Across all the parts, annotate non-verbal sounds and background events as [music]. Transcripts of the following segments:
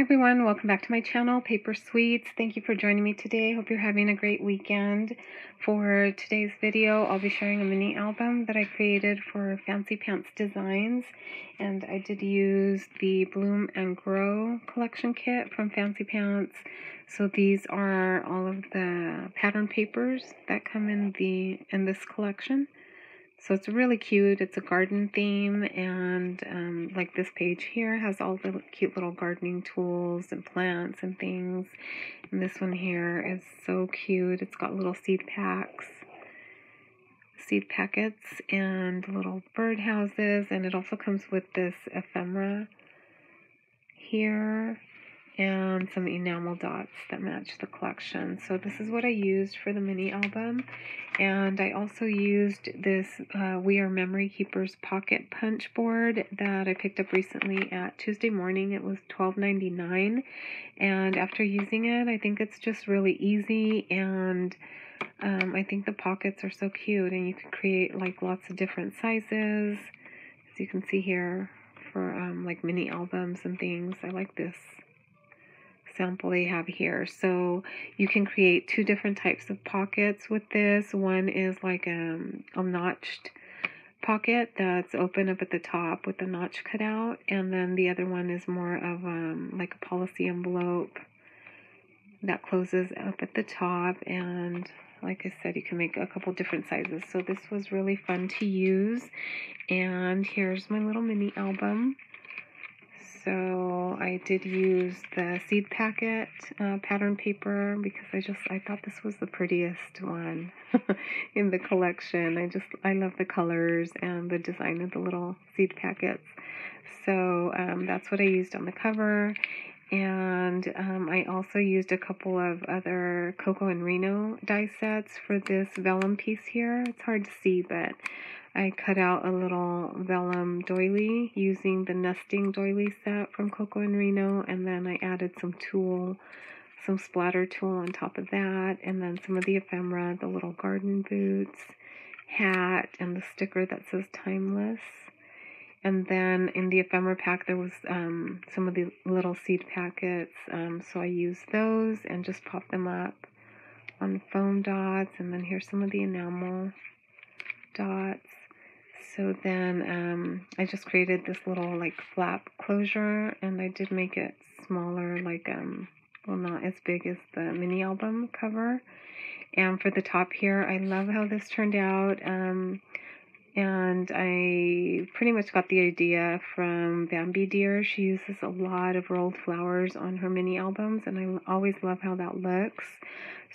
Hi everyone, welcome back to my channel, Paper Sweets. Thank you for joining me today. Hope you're having a great weekend. For today's video, I'll be sharing a mini album that I created for Fancy Pants Designs. And I did use the Bloom and Grow collection kit from Fancy Pants. So these are all of the pattern papers that come in the in this collection. So it's really cute. It's a garden theme, and um, like this page here has all the cute little gardening tools and plants and things. And this one here is so cute. It's got little seed packs, seed packets, and little bird houses. And it also comes with this ephemera here and some enamel dots that match the collection. So this is what I used for the mini album. And I also used this uh, We R Memory Keepers pocket punch board that I picked up recently at Tuesday morning. It was $12.99. And after using it, I think it's just really easy and um, I think the pockets are so cute and you can create like lots of different sizes. As you can see here for um, like mini albums and things. I like this sample they have here. So you can create two different types of pockets with this. One is like a, um, a notched pocket that's open up at the top with the notch cut out. And then the other one is more of um, like a policy envelope that closes up at the top. And like I said, you can make a couple different sizes. So this was really fun to use. And here's my little mini album. So I did use the seed packet uh, pattern paper because I just I thought this was the prettiest one [laughs] in the collection. I just I love the colors and the design of the little seed packets. So um, that's what I used on the cover. And um, I also used a couple of other Coco and Reno die sets for this vellum piece here. It's hard to see, but I cut out a little vellum doily using the nesting doily set from Coco and Reno, and then I added some tulle, some splatter tulle on top of that, and then some of the ephemera, the little garden boots, hat, and the sticker that says timeless. And then in the ephemera pack, there was um, some of the little seed packets, um, so I used those and just popped them up on foam dots. And then here's some of the enamel dots. So then um, I just created this little like flap closure and I did make it smaller, like, um, well, not as big as the mini album cover. And for the top here, I love how this turned out. Um, and I pretty much got the idea from Bambi Deer. She uses a lot of rolled flowers on her mini albums, and I always love how that looks.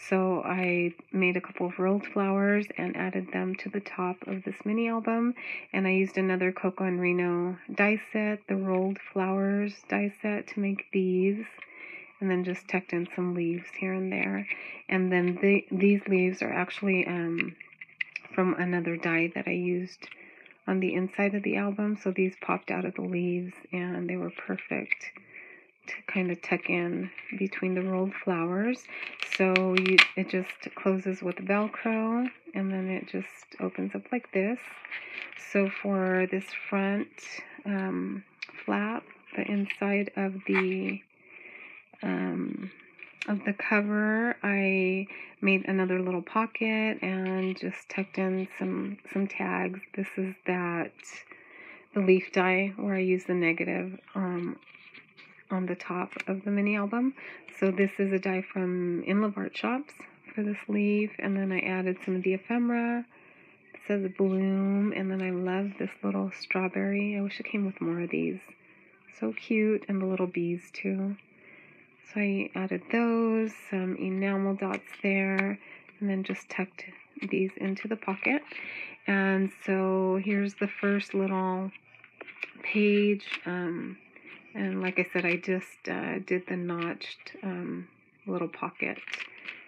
So I made a couple of rolled flowers and added them to the top of this mini album. And I used another Coco and Reno die set, the rolled flowers die set, to make these. And then just tucked in some leaves here and there. And then the, these leaves are actually um, from another die that I used on the inside of the album. So these popped out of the leaves and they were perfect to kind of tuck in between the rolled flowers. So you, it just closes with Velcro and then it just opens up like this. So for this front um, flap, the inside of the um, of the cover, I made another little pocket and just tucked in some some tags. This is that the leaf die where I use the negative um, on the top of the mini album. So this is a die from Inlove Art Shops for this leaf, and then I added some of the ephemera. It says bloom, and then I love this little strawberry. I wish it came with more of these. So cute, and the little bees too. So I added those, some enamel dots there, and then just tucked these into the pocket. And so here's the first little page. Um, and like I said, I just uh, did the notched um, little pocket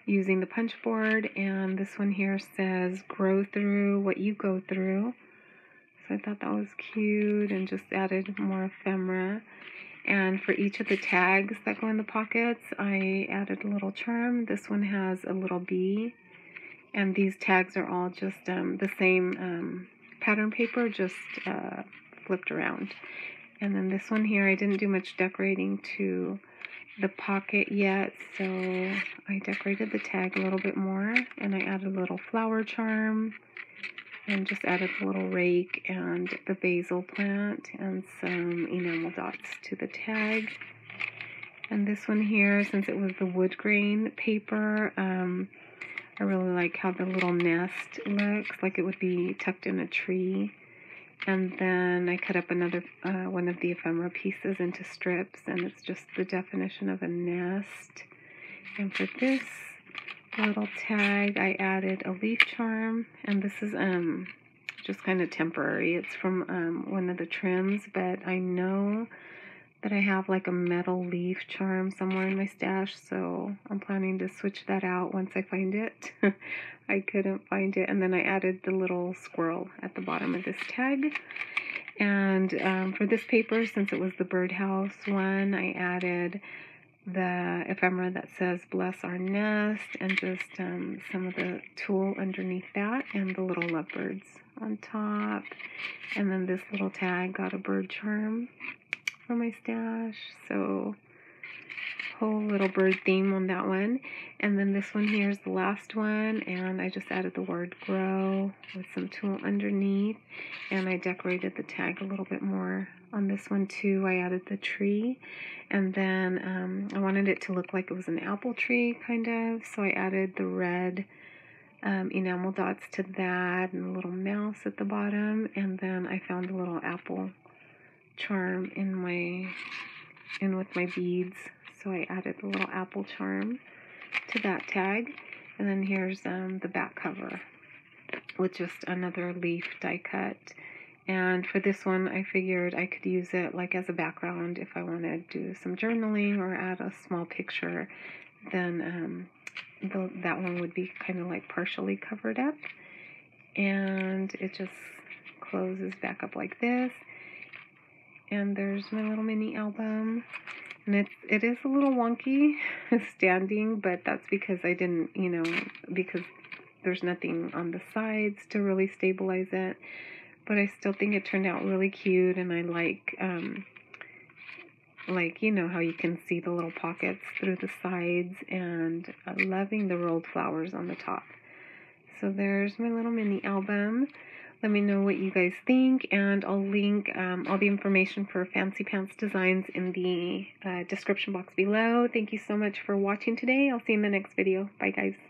using the punch board. And this one here says, grow through what you go through. So I thought that was cute and just added more ephemera. And for each of the tags that go in the pockets, I added a little charm. This one has a little bee. And these tags are all just um, the same um, pattern paper, just uh, flipped around. And then this one here, I didn't do much decorating to the pocket yet, so I decorated the tag a little bit more and I added a little flower charm and just added a little rake and the basil plant and some enamel dots to the tag. And this one here, since it was the wood grain paper, um, I really like how the little nest looks, like it would be tucked in a tree. And then I cut up another uh, one of the ephemera pieces into strips, and it's just the definition of a nest. And for this little tag, I added a leaf charm, and this is um just kind of temporary. It's from um, one of the trims, but I know that I have like a metal leaf charm somewhere in my stash, so I'm planning to switch that out once I find it. [laughs] I couldn't find it, and then I added the little squirrel at the bottom of this tag. And um, for this paper, since it was the birdhouse one, I added the ephemera that says bless our nest and just um, some of the tulle underneath that and the little lovebirds on top. And then this little tag got a bird charm for my stash. So whole little bird theme on that one. And then this one here is the last one and I just added the word grow with some tulle underneath and I decorated the tag a little bit more on this one too. I added the tree and then um, I wanted it to look like it was an apple tree kind of so I added the red um, enamel dots to that and a little mouse at the bottom and then I found a little apple charm in my in with my beads so I added a little apple charm to that tag. And then here's um, the back cover with just another leaf die cut. And for this one I figured I could use it like as a background if I want to do some journaling or add a small picture then um, the, that one would be kind of like partially covered up. And it just closes back up like this. And there's my little mini album and it's it is a little wonky [laughs] standing but that's because I didn't you know because there's nothing on the sides to really stabilize it. But I still think it turned out really cute and I like um, like you know how you can see the little pockets through the sides and uh, loving the rolled flowers on the top. So there's my little mini album let me know what you guys think and I'll link um, all the information for Fancy Pants Designs in the uh, description box below. Thank you so much for watching today. I'll see you in the next video. Bye guys.